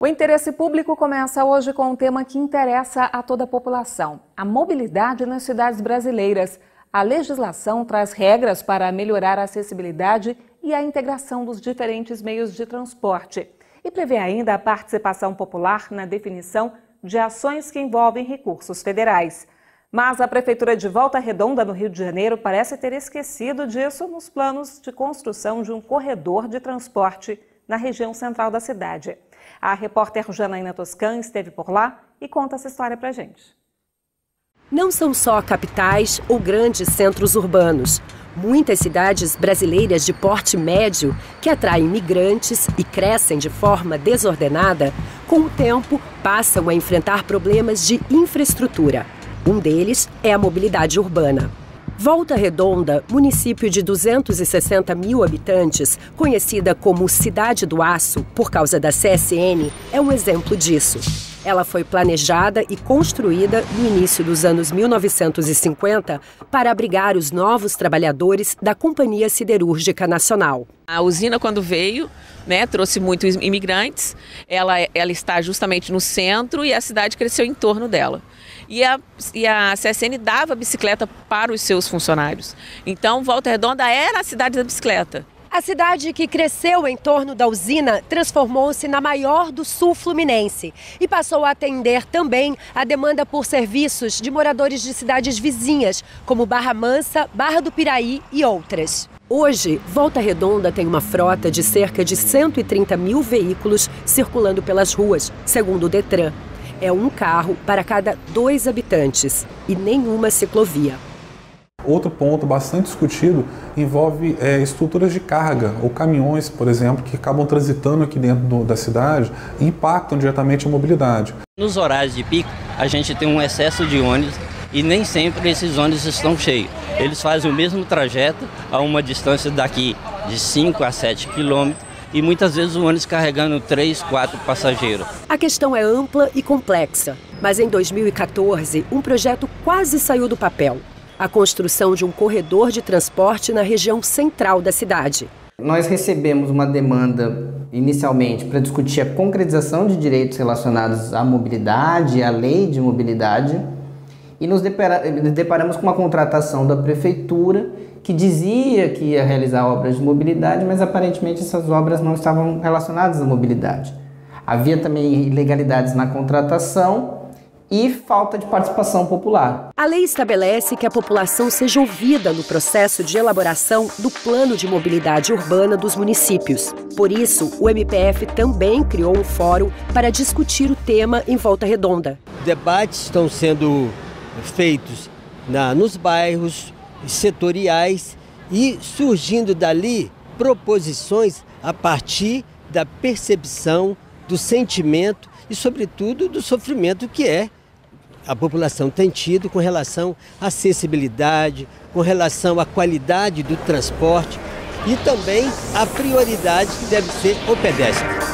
O interesse público começa hoje com um tema que interessa a toda a população: a mobilidade nas cidades brasileiras. A legislação traz regras para melhorar a acessibilidade e a integração dos diferentes meios de transporte e prevê ainda a participação popular na definição de ações que envolvem recursos federais. Mas a Prefeitura de Volta Redonda, no Rio de Janeiro, parece ter esquecido disso nos planos de construção de um corredor de transporte na região central da cidade. A repórter Janaína Toscan esteve por lá e conta essa história pra gente. Não são só capitais ou grandes centros urbanos. Muitas cidades brasileiras de porte médio, que atraem migrantes e crescem de forma desordenada, com o tempo passam a enfrentar problemas de infraestrutura. Um deles é a mobilidade urbana. Volta Redonda, município de 260 mil habitantes, conhecida como Cidade do Aço por causa da CSN, é um exemplo disso. Ela foi planejada e construída no início dos anos 1950 para abrigar os novos trabalhadores da Companhia Siderúrgica Nacional. A usina, quando veio, né, trouxe muitos imigrantes. Ela, ela está justamente no centro e a cidade cresceu em torno dela. E a, e a CSN dava bicicleta para os seus funcionários. Então, Volta Redonda era a cidade da bicicleta. A cidade que cresceu em torno da usina transformou-se na maior do sul fluminense e passou a atender também a demanda por serviços de moradores de cidades vizinhas, como Barra Mansa, Barra do Piraí e outras. Hoje, Volta Redonda tem uma frota de cerca de 130 mil veículos circulando pelas ruas, segundo o Detran. É um carro para cada dois habitantes e nenhuma ciclovia. Outro ponto bastante discutido envolve é, estruturas de carga ou caminhões, por exemplo, que acabam transitando aqui dentro do, da cidade e impactam diretamente a mobilidade. Nos horários de pico, a gente tem um excesso de ônibus e nem sempre esses ônibus estão cheios. Eles fazem o mesmo trajeto a uma distância daqui de 5 a 7 quilômetros e muitas vezes o ônibus carregando 3, 4 passageiros. A questão é ampla e complexa, mas em 2014 um projeto quase saiu do papel a construção de um corredor de transporte na região central da cidade. Nós recebemos uma demanda inicialmente para discutir a concretização de direitos relacionados à mobilidade, à lei de mobilidade, e nos deparamos com uma contratação da prefeitura que dizia que ia realizar obras de mobilidade, mas aparentemente essas obras não estavam relacionadas à mobilidade. Havia também ilegalidades na contratação e falta de participação popular. A lei estabelece que a população seja ouvida no processo de elaboração do Plano de Mobilidade Urbana dos municípios. Por isso, o MPF também criou um fórum para discutir o tema em Volta Redonda. Debates estão sendo feitos na, nos bairros setoriais e surgindo dali proposições a partir da percepção, do sentimento e, sobretudo, do sofrimento que é a população tem tido com relação à acessibilidade, com relação à qualidade do transporte e também a prioridade que deve ser o pedestre.